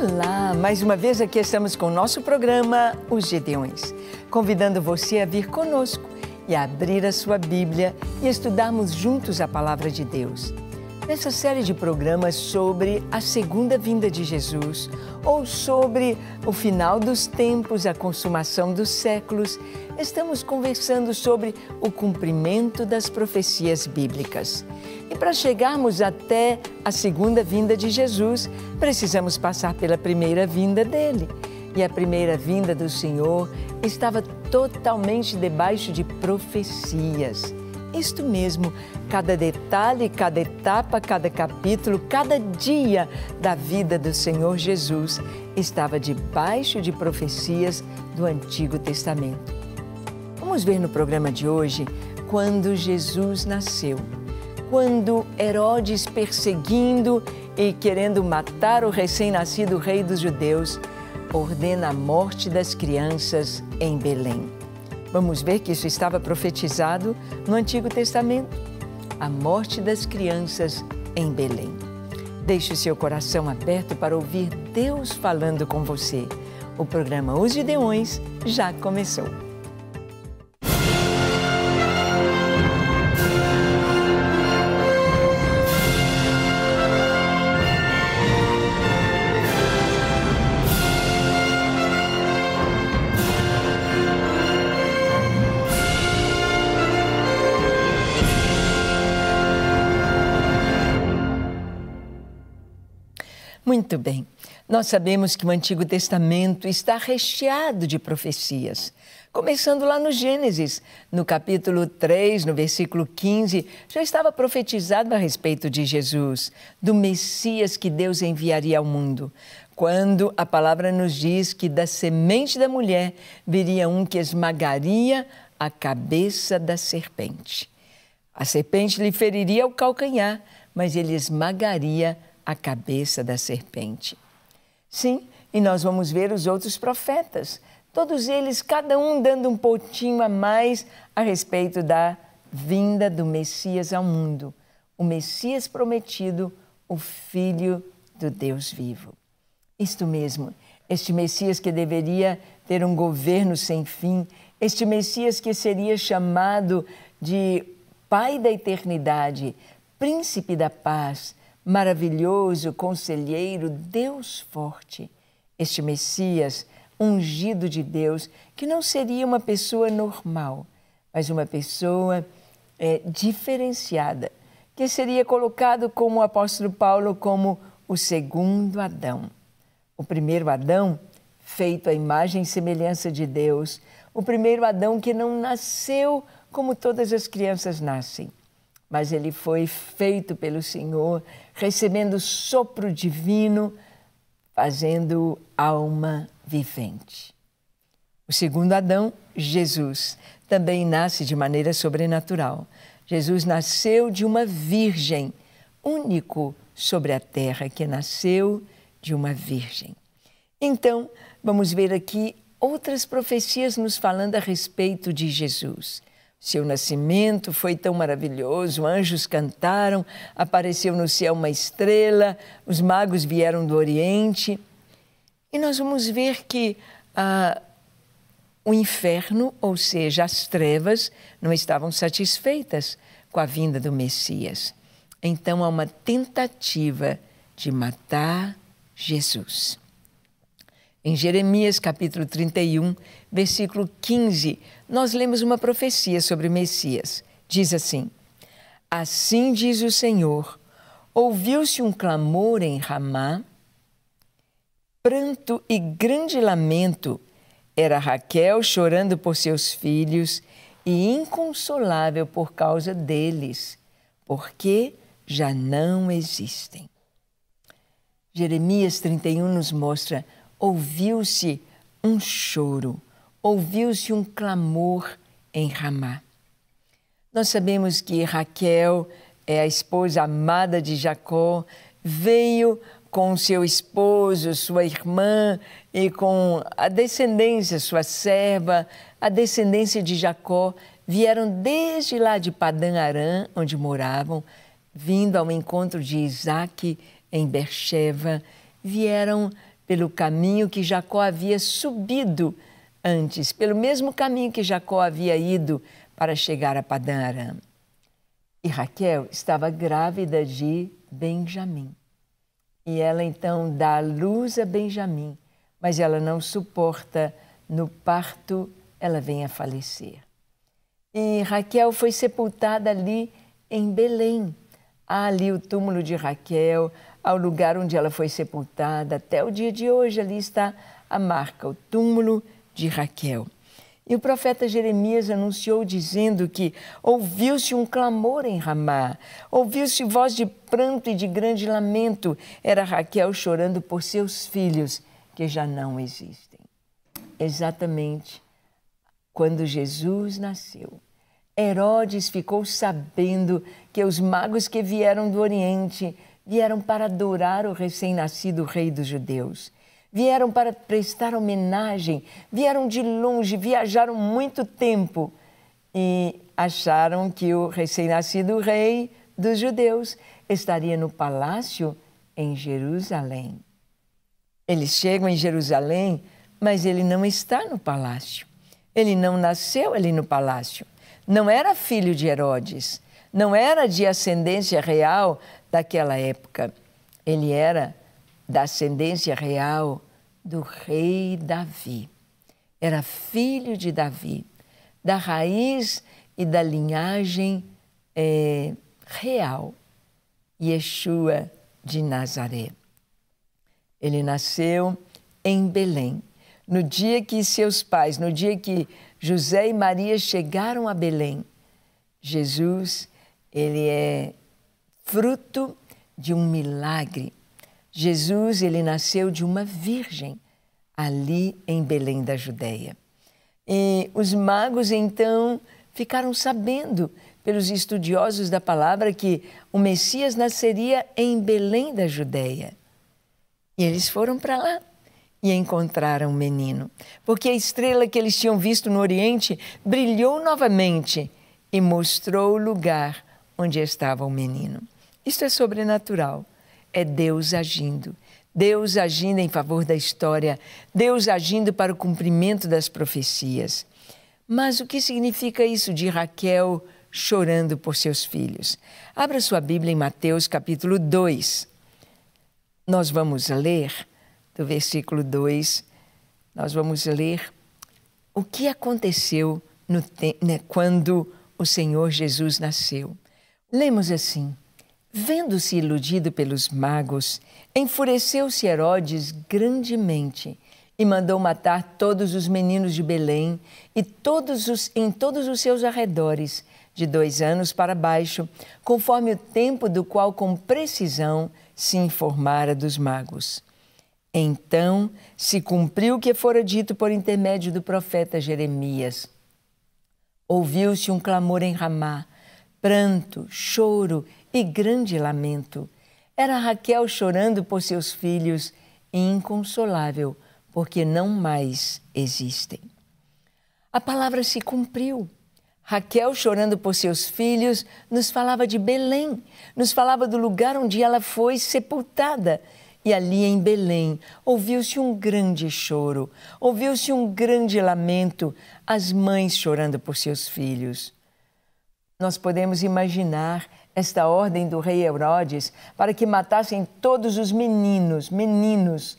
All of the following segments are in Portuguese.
Olá, mais uma vez aqui estamos com o nosso programa Os Gedeões, convidando você a vir conosco e a abrir a sua Bíblia e estudarmos juntos a palavra de Deus. Nessa série de programas sobre a segunda vinda de Jesus ou sobre o final dos tempos, a consumação dos séculos, estamos conversando sobre o cumprimento das profecias bíblicas. E para chegarmos até a segunda vinda de Jesus, precisamos passar pela primeira vinda dele. E a primeira vinda do Senhor estava totalmente debaixo de profecias. Isto mesmo, cada detalhe, cada etapa, cada capítulo, cada dia da vida do Senhor Jesus estava debaixo de profecias do Antigo Testamento. Vamos ver no programa de hoje quando Jesus nasceu. Quando Herodes, perseguindo e querendo matar o recém-nascido rei dos judeus, ordena a morte das crianças em Belém. Vamos ver que isso estava profetizado no Antigo Testamento. A morte das crianças em Belém. Deixe o seu coração aberto para ouvir Deus falando com você. O programa Os Gideões já começou. Muito bem. Nós sabemos que o Antigo Testamento está recheado de profecias. Começando lá no Gênesis, no capítulo 3, no versículo 15, já estava profetizado a respeito de Jesus, do Messias que Deus enviaria ao mundo. Quando a palavra nos diz que da semente da mulher viria um que esmagaria a cabeça da serpente. A serpente lhe feriria o calcanhar, mas ele esmagaria a a cabeça da serpente. Sim, e nós vamos ver os outros profetas, todos eles, cada um dando um pouquinho a mais a respeito da vinda do Messias ao mundo, o Messias prometido, o Filho do Deus vivo. Isto mesmo, este Messias que deveria ter um governo sem fim, este Messias que seria chamado de Pai da eternidade, Príncipe da paz, maravilhoso, conselheiro, Deus forte. Este Messias, ungido de Deus, que não seria uma pessoa normal, mas uma pessoa é, diferenciada, que seria colocado como o apóstolo Paulo como o segundo Adão. O primeiro Adão, feito à imagem e semelhança de Deus, o primeiro Adão que não nasceu como todas as crianças nascem, mas ele foi feito pelo Senhor, recebendo sopro divino, fazendo alma vivente. O segundo Adão, Jesus, também nasce de maneira sobrenatural. Jesus nasceu de uma virgem, único sobre a terra que nasceu de uma virgem. Então, vamos ver aqui outras profecias nos falando a respeito de Jesus. Seu nascimento foi tão maravilhoso, anjos cantaram, apareceu no céu uma estrela, os magos vieram do Oriente. E nós vamos ver que ah, o inferno, ou seja, as trevas, não estavam satisfeitas com a vinda do Messias. Então há uma tentativa de matar Jesus. Em Jeremias capítulo 31, versículo 15, nós lemos uma profecia sobre Messias. Diz assim: Assim diz o Senhor: ouviu-se um clamor em Ramá, pranto e grande lamento. Era Raquel chorando por seus filhos e inconsolável por causa deles, porque já não existem. Jeremias 31 nos mostra: ouviu-se um choro ouviu-se um clamor em Ramá. Nós sabemos que Raquel é a esposa amada de Jacó, veio com seu esposo, sua irmã e com a descendência, sua serva, a descendência de Jacó, vieram desde lá de Padã Arã, onde moravam, vindo ao encontro de Isaac em Bercheva, vieram pelo caminho que Jacó havia subido antes, pelo mesmo caminho que Jacó havia ido para chegar a Padã Aram. E Raquel estava grávida de Benjamim. E ela então dá luz a Benjamim, mas ela não suporta, no parto, ela vem a falecer. E Raquel foi sepultada ali em Belém. Há ali o túmulo de Raquel, ao lugar onde ela foi sepultada. Até o dia de hoje ali está a marca, o túmulo de Raquel. E o profeta Jeremias anunciou dizendo que ouviu-se um clamor em Ramá, ouviu-se voz de pranto e de grande lamento. Era Raquel chorando por seus filhos que já não existem. Exatamente quando Jesus nasceu. Herodes ficou sabendo que os magos que vieram do Oriente vieram para adorar o recém-nascido rei dos judeus vieram para prestar homenagem, vieram de longe, viajaram muito tempo e acharam que o recém-nascido rei dos judeus estaria no palácio em Jerusalém. Eles chegam em Jerusalém, mas ele não está no palácio. Ele não nasceu ali no palácio. Não era filho de Herodes. Não era de ascendência real daquela época. Ele era da ascendência real do rei Davi. Era filho de Davi, da raiz e da linhagem é, real, Yeshua de Nazaré. Ele nasceu em Belém. No dia que seus pais, no dia que José e Maria chegaram a Belém, Jesus, ele é fruto de um milagre Jesus, ele nasceu de uma virgem ali em Belém da Judéia. E os magos então ficaram sabendo pelos estudiosos da palavra que o Messias nasceria em Belém da Judéia. E eles foram para lá e encontraram o menino, porque a estrela que eles tinham visto no Oriente brilhou novamente e mostrou o lugar onde estava o menino. Isto é sobrenatural é Deus agindo. Deus agindo em favor da história, Deus agindo para o cumprimento das profecias. Mas o que significa isso de Raquel chorando por seus filhos? Abra sua Bíblia em Mateus capítulo 2. Nós vamos ler do versículo 2, nós vamos ler o que aconteceu no, né, quando o Senhor Jesus nasceu. Lemos assim. Vendo-se iludido pelos magos, enfureceu-se Herodes grandemente e mandou matar todos os meninos de Belém e todos os, em todos os seus arredores, de dois anos para baixo, conforme o tempo do qual com precisão se informara dos magos. Então se cumpriu o que fora dito por intermédio do profeta Jeremias. Ouviu-se um clamor em Ramá, pranto, choro e grande lamento. Era Raquel chorando por seus filhos inconsolável, porque não mais existem. A palavra se cumpriu. Raquel, chorando por seus filhos, nos falava de Belém, nos falava do lugar onde ela foi sepultada. E ali em Belém ouviu-se um grande choro, ouviu-se um grande lamento, as mães chorando por seus filhos. Nós podemos imaginar esta ordem do rei Herodes para que matassem todos os meninos, meninos,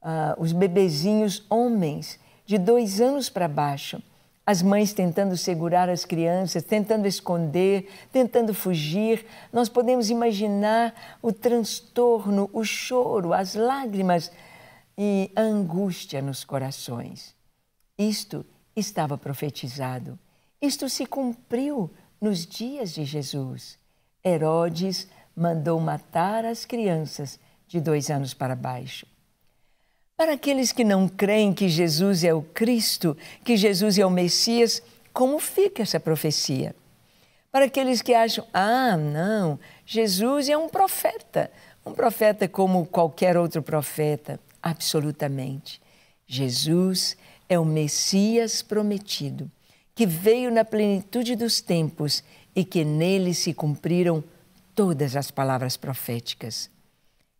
uh, os bebezinhos homens de dois anos para baixo. As mães tentando segurar as crianças, tentando esconder, tentando fugir. Nós podemos imaginar o transtorno, o choro, as lágrimas e a angústia nos corações. Isto estava profetizado. Isto se cumpriu nos dias de Jesus. Herodes mandou matar as crianças de dois anos para baixo. Para aqueles que não creem que Jesus é o Cristo, que Jesus é o Messias, como fica essa profecia? Para aqueles que acham, ah, não, Jesus é um profeta, um profeta como qualquer outro profeta, absolutamente. Jesus é o Messias prometido, que veio na plenitude dos tempos e que nele se cumpriram todas as palavras proféticas.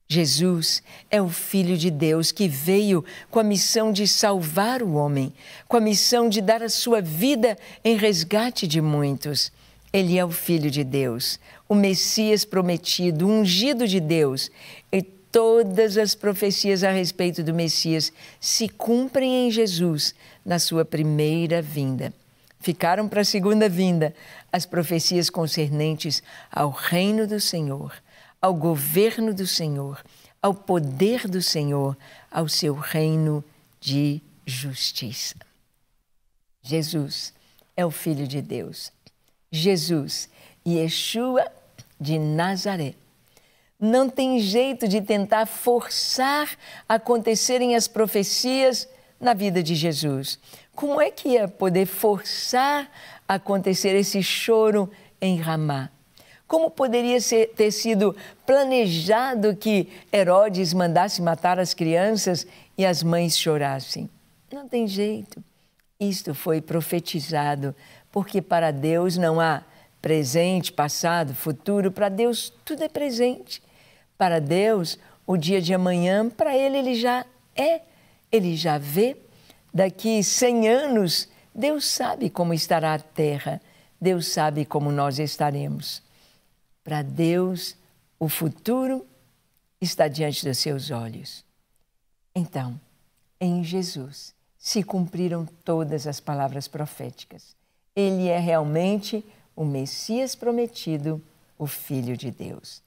Jesus é o Filho de Deus que veio com a missão de salvar o homem, com a missão de dar a sua vida em resgate de muitos. Ele é o Filho de Deus, o Messias prometido, ungido de Deus. E todas as profecias a respeito do Messias se cumprem em Jesus na sua primeira vinda. Ficaram para a segunda vinda as profecias concernentes ao reino do Senhor ao governo do Senhor, ao poder do Senhor, ao seu reino de justiça. Jesus é o Filho de Deus. Jesus, Yeshua de Nazaré. Não tem jeito de tentar forçar acontecerem as profecias na vida de Jesus. Como é que ia poder forçar acontecer esse choro em Ramá? Como poderia ser, ter sido planejado que Herodes mandasse matar as crianças e as mães chorassem? Não tem jeito. Isto foi profetizado, porque para Deus não há presente, passado, futuro, para Deus tudo é presente. Para Deus, o dia de amanhã, para Ele, Ele já é, Ele já vê. Daqui 100 anos, Deus sabe como estará a terra, Deus sabe como nós estaremos. Para Deus, o futuro está diante dos seus olhos. Então, em Jesus se cumpriram todas as palavras proféticas. Ele é realmente o Messias prometido, o Filho de Deus.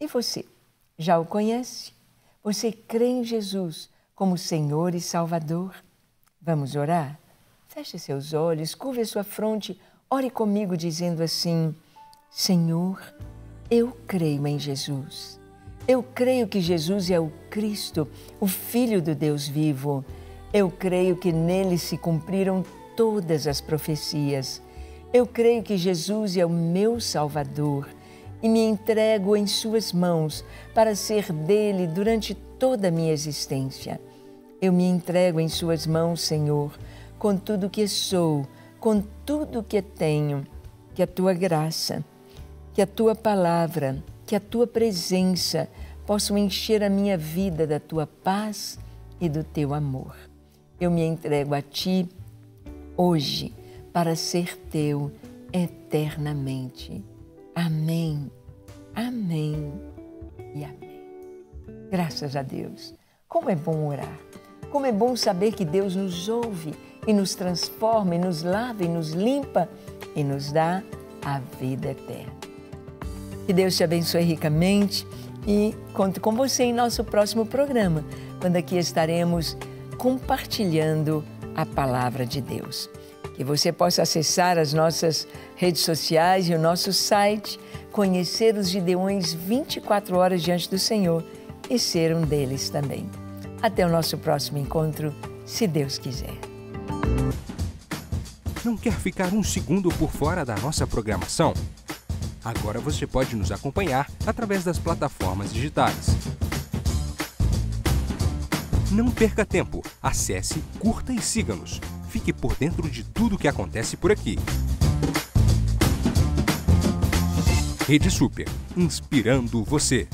E você, já o conhece? Você crê em Jesus como Senhor e Salvador? Vamos orar? Feche seus olhos, curve sua fronte, ore comigo dizendo assim: Senhor, eu creio em Jesus. Eu creio que Jesus é o Cristo, o Filho do Deus vivo. Eu creio que nele se cumpriram todas as profecias. Eu creio que Jesus é o meu Salvador e me entrego em Suas mãos para ser dele durante toda a minha existência. Eu me entrego em Suas mãos, Senhor, com tudo que sou, com tudo que tenho, que a tua graça que a tua palavra, que a tua presença possam encher a minha vida da tua paz e do teu amor. Eu me entrego a ti hoje para ser teu eternamente. Amém, amém e amém. Graças a Deus. Como é bom orar. Como é bom saber que Deus nos ouve e nos transforma, e nos lava e nos limpa e nos dá a vida eterna. Que Deus te abençoe ricamente e conto com você em nosso próximo programa, quando aqui estaremos compartilhando a palavra de Deus. Que você possa acessar as nossas redes sociais e o nosso site, conhecer os Gideões 24 horas diante do Senhor e ser um deles também. Até o nosso próximo encontro, se Deus quiser. Não quer ficar um segundo por fora da nossa programação? Agora você pode nos acompanhar através das plataformas digitais. Não perca tempo. Acesse, curta e siga-nos. Fique por dentro de tudo o que acontece por aqui. Rede Super, inspirando você.